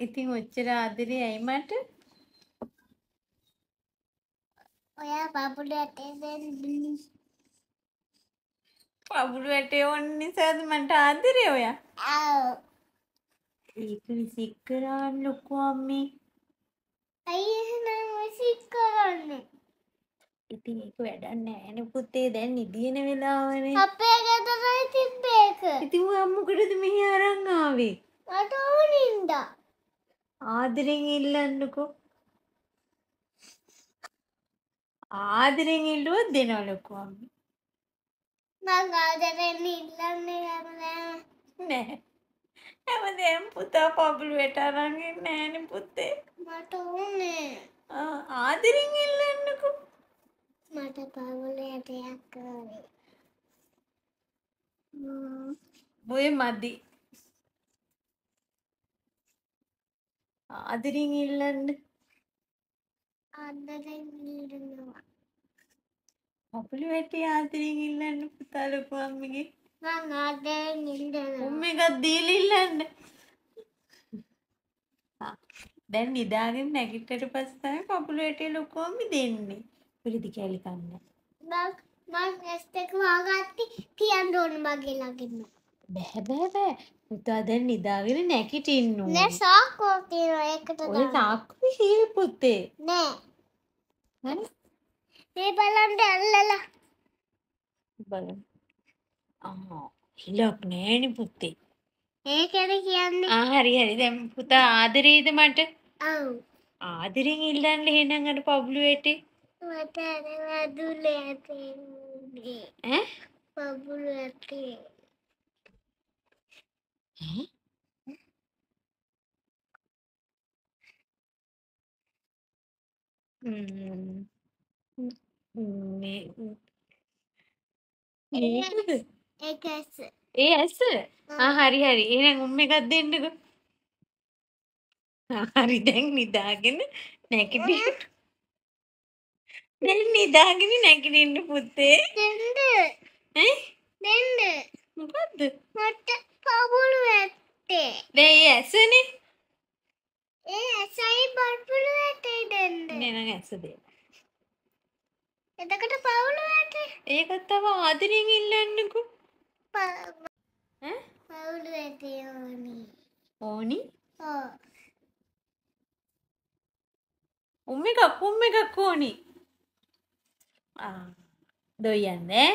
ඉතින් ඔච්චර ආදරේ ඇයි මට? ඔයා ඇටේ දෙන්නේ වැටේ ඕන නිසාද මට ආදරේ ඔයා? ආව් ඒක විසික් කරාන් ලොකු අම්මේ. අයි එහෙනම් විසික් කරන්නේ ඉතින් ඒක වැඩක් නෑනේ පුතේ දැන් නිදින වෙලාවනේ. අපේ තිබ්බේක ඉතින් ඔයා මොකටද මෙහි අරන් ආවේ? මට ඕනින්දා ආදරෙන් ඉල්ලන්නකෝ. ආදරෙන් ඉල්ලුවොත් දෙනවා ලොකු අම්මේ. මං ආදරෙන් ඉල්ලන්නේ නෑ නෑ. හැමදේම පුතා පබුළු වැට අරන් ඉන්නේ නෑනේ පුතේ. මට ඕනේ ආදරෙන් ඉල්ලන්නකෝ. මට පවුල ඇටයක් කරේ ඔය මදි. ආදරෙන් ඉල්ලන්න. ආදරෙන් ඉල්ලනවා පපුළු වැටේ ආදරෙන් ඉල්ලන්න පුතා ලොකු අම්මගේ. මං ආදරෙන් ඉල්ලනවා උම්ම එකක් දීලා ඉල්ලන්න. දැන් නිදාගෙන නැගිටට පස්සේ තමයි පපුළු වැටේ ලොකු අම්මි දෙන්නේ. පිළිදි කැලි කන්න. මං ඇස් දෙක වහගත්ති කියන්න ඕන මගේ ළඟින්ම බෑ බෑ බෑ. පුතා දැන් නිදාගෙන නැගිටින්න නෑ ඕනේ. සාකෝ තියෙනවා ඒකට ඔය දාන්න. තාක්කු හීල් පුතේ. නෑ හරි? මේ බලන්න ඇල්ලලා බලන්න. ආ, හිලක් නෑනේ පුතේ. ඒකද කියන්නේ ආ හරි හරි දැන් පුතා ආදරේද මට? ආදරෙන් ඉල්ලන්න එහෙනම් අර පබ්ලු වැටේ. මට අර වදුල ඇතේ ඈ? පබුල ඇතේ ඇස ඒ ඇස? හරි හරි. එහෙනම් උම් එකක් දෙන්නකෝ. හරි දැන් නිදාගෙන නැගිටින්න. දැන් නිදාගෙන නැගිටින්න පුතේ. දෙන්න ඈ? දෙන්න මොකද්ද? මට පබුලු ඇත්තේ දැන් ඇසනේ. ඒ ඇසයි පබුලු ඇතේ දෙන්න නේනම් ඇස දෙන්න. එතකට පවුලු ඇතේ ඒකත් තව ආදරෙන් ඉල්ලන්නකෝ. ඈ? පවුලු ඇතේ ඕනි ඕනි? ඕ උම් එකක් උම් එකක් ඕනි. ආ. දොයන්නේ.